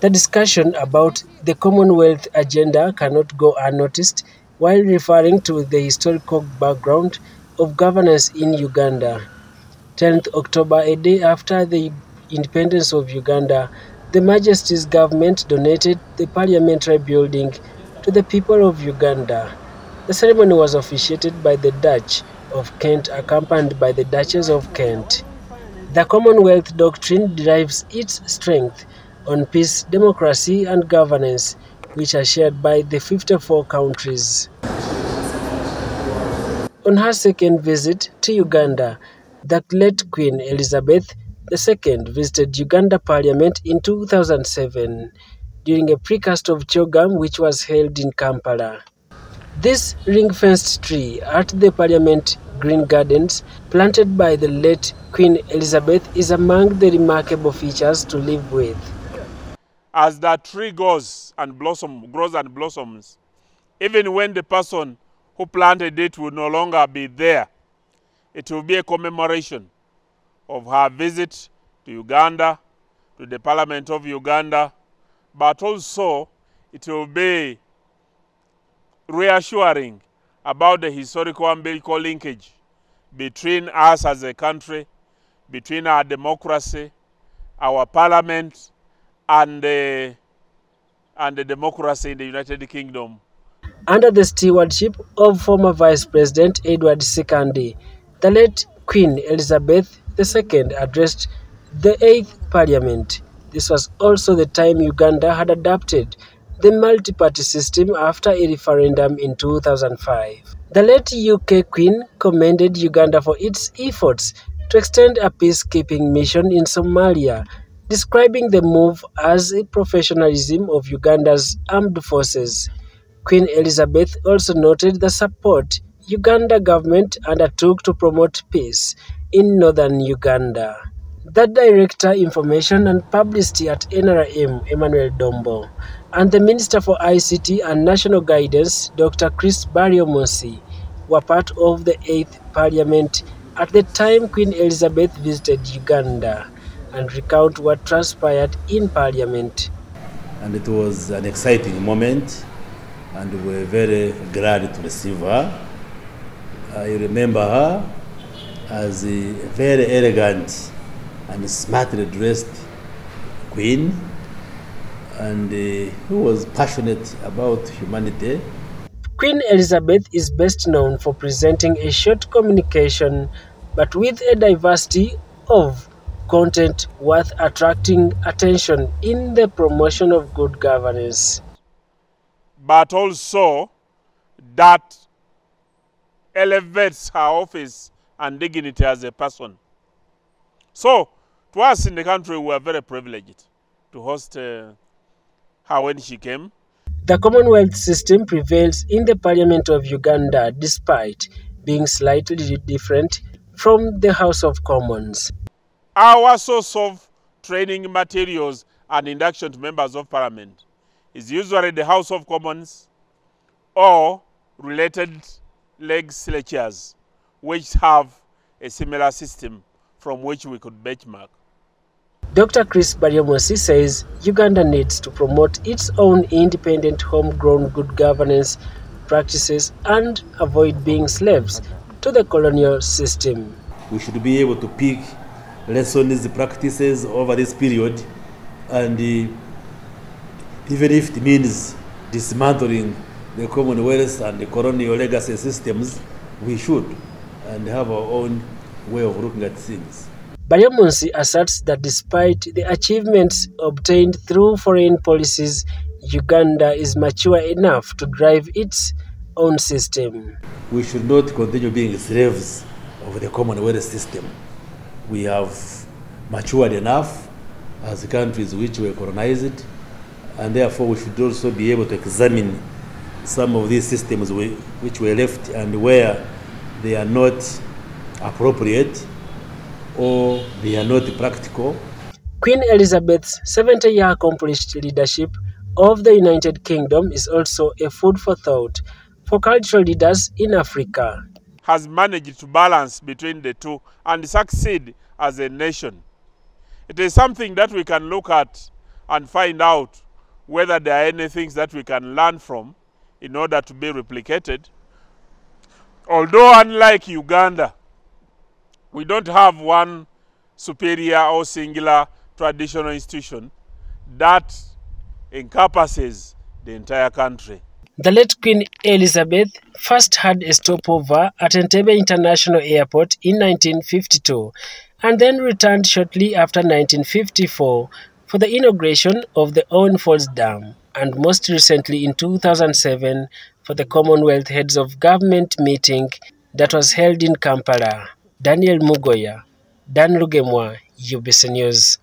The discussion about the Commonwealth agenda cannot go unnoticed while referring to the historical background of governance in Uganda. 10th October, a day after the independence of Uganda, the Majesty's government donated the parliamentary building to the people of Uganda. The ceremony was officiated by the Dutch of Kent accompanied by the Duchess of Kent. The Commonwealth doctrine derives its strength on peace, democracy and governance, which are shared by the 54 countries. On her second visit to Uganda, the late Queen Elizabeth II visited Uganda Parliament in 2007 during a precast of CHOGM which was held in Kampala. This ring-fenced tree at the Parliament Green Gardens, planted by the late Queen Elizabeth, is among the remarkable features to live with. As that tree goes and blossom, grows and blossoms, even when the person who planted it will no longer be there, it will be a commemoration of her visit to Uganda, to the Parliament of Uganda, but also it will be reassuring about the historical umbilical linkage between us as a country, between our democracy, our parliament, and the, and the democracy in the United Kingdom. Under the stewardship of former Vice President Edward Ssekandi, the late Queen Elizabeth II addressed the 8th Parliament. This was also the time Uganda had adopted the multi-party system after a referendum in 2005. The late UK Queen commended Uganda for its efforts to extend a peacekeeping mission in Somalia, describing the move as a professionalism of Uganda's armed forces. Queen Elizabeth also noted the support Uganda government undertook to promote peace in northern Uganda. The Director Information and Publicity at NRM, Emmanuel Dombo, and the Minister for ICT and National Guidance, Dr. Chris Baryomunsi, were part of the 8th Parliament at the time Queen Elizabeth visited Uganda and recount what transpired in Parliament. And it was an exciting moment, and we were very glad to receive her. I remember her as a very elegant and smartly dressed queen and uh, who was passionate about humanity. Queen Elizabeth is best known for presenting a short communication but with a diversity of content worth attracting attention in the promotion of good governance. But also that elevates her office and dignity as a person. So, to us in the country, we are very privileged to host uh, her when she came. The Commonwealth system prevails in the Parliament of Uganda despite being slightly different from the House of Commons. Our source of training materials and induction to members of Parliament is usually the House of Commons or related legislatures which have a similar system from which we could benchmark. Dr. Chris Baryomunsi says Uganda needs to promote its own independent homegrown good governance practices and avoid being slaves to the colonial system. We should be able to pick lessons, practices over this period, and uh, even if it means dismantling the Commonwealth and the colonial legacy systems, we should and have our own way of looking at things. Baryomunsi asserts that despite the achievements obtained through foreign policies, Uganda is mature enough to drive its own system. We should not continue being slaves of the Commonwealth system. We have matured enough as countries which were colonized, and therefore we should also be able to examine some of these systems which were left and where they are not appropriate or they are not practical. Queen Elizabeth's 70 year accomplished leadership of the United Kingdom is also a food for thought for cultural leaders in Africa. Has managed to balance between the two and succeed as a nation. It is something that we can look at and find out whether there are any things that we can learn from in order to be replicated. Although unlike Uganda, we don't have one superior or singular traditional institution that encompasses the entire country. The late Queen Elizabeth first had a stopover at Entebbe International Airport in 1952 and then returned shortly after 1954 for the inauguration of the Owen Falls Dam and most recently in 2007 for the Commonwealth Heads of Government meeting that was held in Kampala. Daniel Mugoya, Dan Rugemwa, UBC News.